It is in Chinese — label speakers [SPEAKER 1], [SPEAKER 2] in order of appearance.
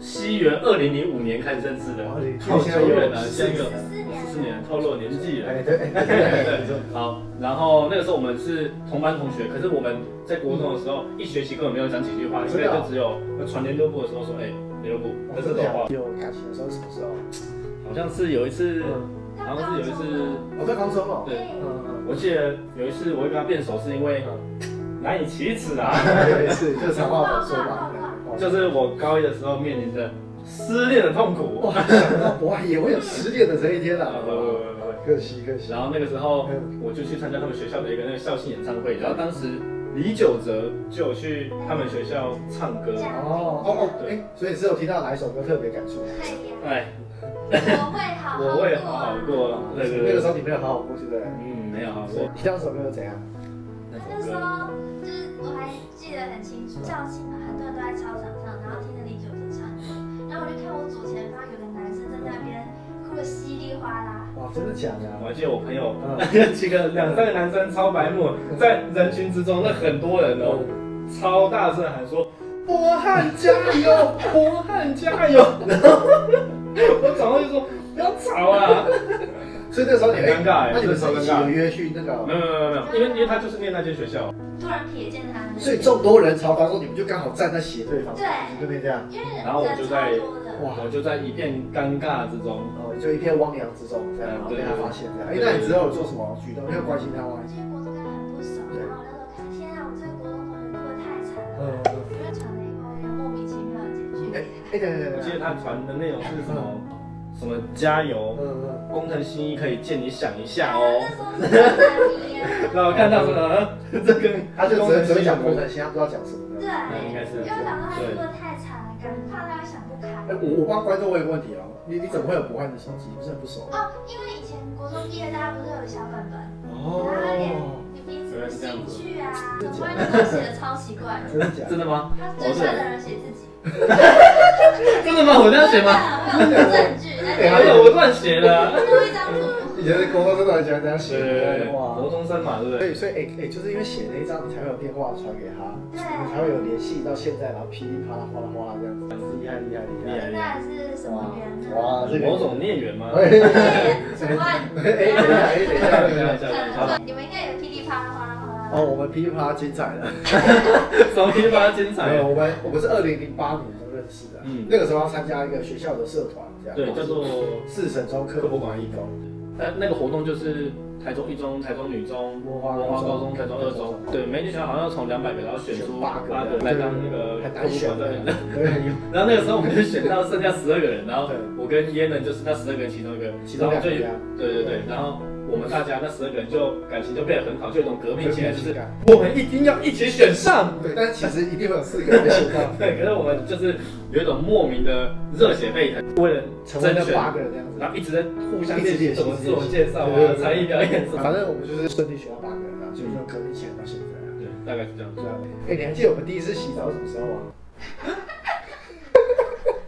[SPEAKER 1] 西
[SPEAKER 2] 元二零零五年开始认识的，好久远了，
[SPEAKER 1] 现在有
[SPEAKER 2] 现在有十四年，透露年纪了。
[SPEAKER 1] 哎，对，哎，对对
[SPEAKER 2] 好，然后那个时候我们是同班同学，可是我们在国中的时候，一学期根本没有讲几句话，应该就只有传联络部的时候说，哎，联络部，那这种话，
[SPEAKER 1] 有感情的时候什么时候？
[SPEAKER 2] 好像是有一次，
[SPEAKER 1] 嗯，
[SPEAKER 2] 好像是有一次，
[SPEAKER 1] 我在高中哦。
[SPEAKER 2] 对，
[SPEAKER 1] 嗯
[SPEAKER 2] 我记得有一次我会跟他变熟，是因为难以启齿啊。
[SPEAKER 1] 嗯，有一次就是长话短说嘛。
[SPEAKER 2] 就是我高一的时候面临着失恋的痛苦，
[SPEAKER 1] 哇，想到博翰也会有失恋的这一天啊！
[SPEAKER 2] 不不不不不
[SPEAKER 1] 可惜可惜。
[SPEAKER 2] 然后那个时候我就去参加他们学校的一个那个校庆演唱会，然后当时李玖哲就有去他们学校唱歌，
[SPEAKER 1] 哦哦哦，对，所以只有听到哪一首歌特别感触？
[SPEAKER 2] 哎，
[SPEAKER 3] 我会好，
[SPEAKER 2] 我会好好过，对对对，
[SPEAKER 1] 那个时候你没有好好过，对不对？
[SPEAKER 2] 嗯没有好好过，
[SPEAKER 1] 听到这首歌又怎样？
[SPEAKER 2] 那首歌
[SPEAKER 3] 记得很清楚，校庆嘛，很多人都在操场上，然后听着李玖哲唱歌，然后我就看我左前方有个男生在那边哭得稀里哗啦，
[SPEAKER 1] 哇，真的假的啊？
[SPEAKER 2] 我还记得我朋友
[SPEAKER 1] 嗯
[SPEAKER 2] 几个两三个男生超白目，在人群之中，那很多人哦，超大声喊说。博汉加油！博汉加油！然后我转过去说不要吵啊！
[SPEAKER 1] 所以那时候你
[SPEAKER 2] 很尴尬哎
[SPEAKER 1] 那你们是
[SPEAKER 2] 这时候尴尬
[SPEAKER 1] 一起有约去那个？
[SPEAKER 2] 没？有没有没有，因为因为他就是念那间学校，
[SPEAKER 3] 突然瞥见他，
[SPEAKER 1] 所以众多人潮当中，你们就刚好站在斜对方，
[SPEAKER 3] 对
[SPEAKER 1] 对不对？这样，
[SPEAKER 2] 然后我就在
[SPEAKER 1] 哇。
[SPEAKER 2] 我就在一片尴尬之中，
[SPEAKER 1] 哦，就一片汪洋之中，这样，然后被他发现这样。哎，那你之后有做什么举动？你有关心他吗？
[SPEAKER 3] 其实国中跟他很不熟，然后我那时候看，天啊，我这个国中同学过得太惨
[SPEAKER 1] 嗯。
[SPEAKER 3] 了，我就传了一个莫名其妙的简讯哎
[SPEAKER 1] 哎，对对对对，
[SPEAKER 2] 我记得他传的内容是什么什么加油，
[SPEAKER 1] 嗯嗯，
[SPEAKER 2] 工藤新一可以借你想一下。哦。
[SPEAKER 3] 那
[SPEAKER 2] 我看到什么，这跟
[SPEAKER 1] 他就只只会讲工
[SPEAKER 2] 藤
[SPEAKER 1] 新一，他不知道讲什么的。
[SPEAKER 3] 对，
[SPEAKER 2] 应该是
[SPEAKER 3] 因为我想说他过得太惨了，感觉怕他会想不开。
[SPEAKER 1] 哎，我我帮观众问一个问题哦，你你怎么会有博翰的手机？不是很不熟？
[SPEAKER 3] 哦，因为以前国中毕业大家不是有小本本，然
[SPEAKER 1] 哦
[SPEAKER 3] 后连你彼此的兴趣啊，我发现都写的超奇怪。
[SPEAKER 1] 真的假的？
[SPEAKER 2] 真的吗？
[SPEAKER 3] 他最帅的人写自己，
[SPEAKER 2] 真的吗？我这样写吗？
[SPEAKER 3] 真的，我有证据，
[SPEAKER 1] 哎
[SPEAKER 2] 还有我乱写的。
[SPEAKER 1] 以前的高中真的很喜欢这样
[SPEAKER 2] 对
[SPEAKER 1] 写，哇！
[SPEAKER 2] 高中生嘛，对不对？
[SPEAKER 1] 所以所以哎哎，就是因为写那一张，你才会有电话传给他，
[SPEAKER 3] 对，
[SPEAKER 1] 你才会有联系到现在，然后噼里啪啦哗啦哗啦这样子，厉害厉害厉害！
[SPEAKER 3] 现在是什么缘？
[SPEAKER 1] 哇，这个
[SPEAKER 2] 某种孽缘吗？
[SPEAKER 1] 哎
[SPEAKER 3] 什么万？
[SPEAKER 1] 哎等一下哎等一下等一下。
[SPEAKER 3] 对，你们应该有噼里啪啦。
[SPEAKER 1] 哦，我们噼里啪精彩了。
[SPEAKER 2] 什么噼啪精
[SPEAKER 1] 没
[SPEAKER 2] 彩
[SPEAKER 1] 有，？我们我们是二零零八年就认识的，
[SPEAKER 2] 嗯
[SPEAKER 1] 那个时候要参加一个学校的社团，这样
[SPEAKER 2] 对，叫做
[SPEAKER 1] 四省中科博馆义工，
[SPEAKER 2] 那那个活动就是台中一中、台中女中、
[SPEAKER 1] 文化
[SPEAKER 2] 文化高中、台中二中，对，每间学校好像要从两百个，然后选出
[SPEAKER 1] 八个
[SPEAKER 2] 来当那个
[SPEAKER 1] 很难选的。对，
[SPEAKER 2] 然后那个时候我们就选到剩下十二个人，然后我跟耶能就是那十二个人其中一个，
[SPEAKER 1] 其中两个
[SPEAKER 2] 然后就有对对对，然后我们大家那十二个人就感情就变得很好，就有一种革命情感，就是
[SPEAKER 1] 感。
[SPEAKER 2] 我们一定要一起选上。
[SPEAKER 1] 对，但是其实一定会有四个人
[SPEAKER 2] 对，可是我们就是有一种莫名的热血沸腾，为了
[SPEAKER 1] 成为那八个人这样子。
[SPEAKER 2] 然后一直在互相练习怎么自我介绍啊、才艺表演
[SPEAKER 1] 反正我们就是顺利学到八个人啊，就是隔离起来到现在啊。
[SPEAKER 2] 对，大概是这样子。
[SPEAKER 1] 哎，你还记得我们第一次洗澡什么时候吗？